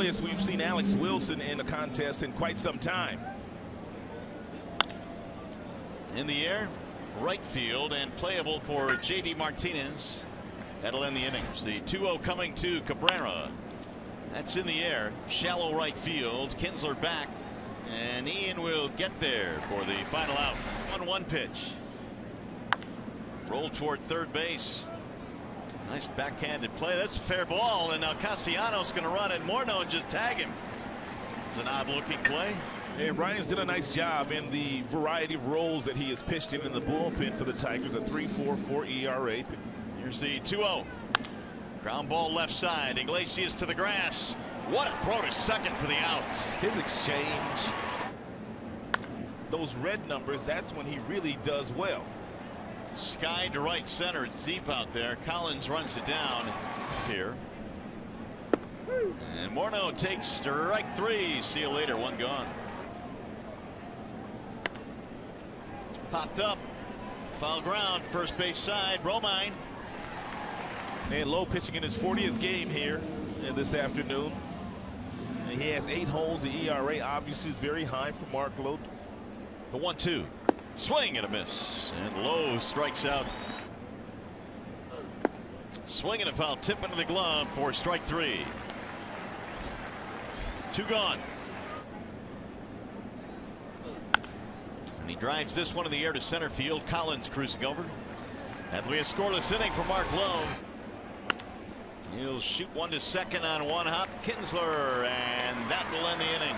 earliest we've seen Alex Wilson in a contest in quite some time. In the air, right field, and playable for J.D. Martinez. That'll end the innings. The 2-0 coming to Cabrera. That's in the air. Shallow right field. Kinsler back. And Ian will get there for the final out. 1-1 pitch. Roll toward third base. Nice backhanded play. That's a fair ball. And now Castellanos going to run at Morneau and just tag him. It's an odd looking play. Hey, Ryan's did a nice job in the variety of roles that he has pitched in in the bullpen for the Tigers. A 3.44 ERA. Here's the 2-0. Ground ball left side. Iglesias to the grass. What a throw to second for the outs. His exchange. Those red numbers, that's when he really does well. Sky to right center. It's deep out there. Collins runs it down here. And Morneau takes strike three. See you later. One gone. Popped up. Foul ground. First base side. Romine. And Lowe pitching in his 40th game here this afternoon. And he has eight holds. The ERA obviously is very high for Mark Lowe. The one two. Swing and a miss. And Lowe strikes out. Swing and a foul. Tip into the glove for strike three. Two gone. And he drives this one in the air to center field. Collins cruising over. That'll be a scoreless inning for Mark Lowe. He'll shoot one to second on one hop. Kinsler, and that will end the inning.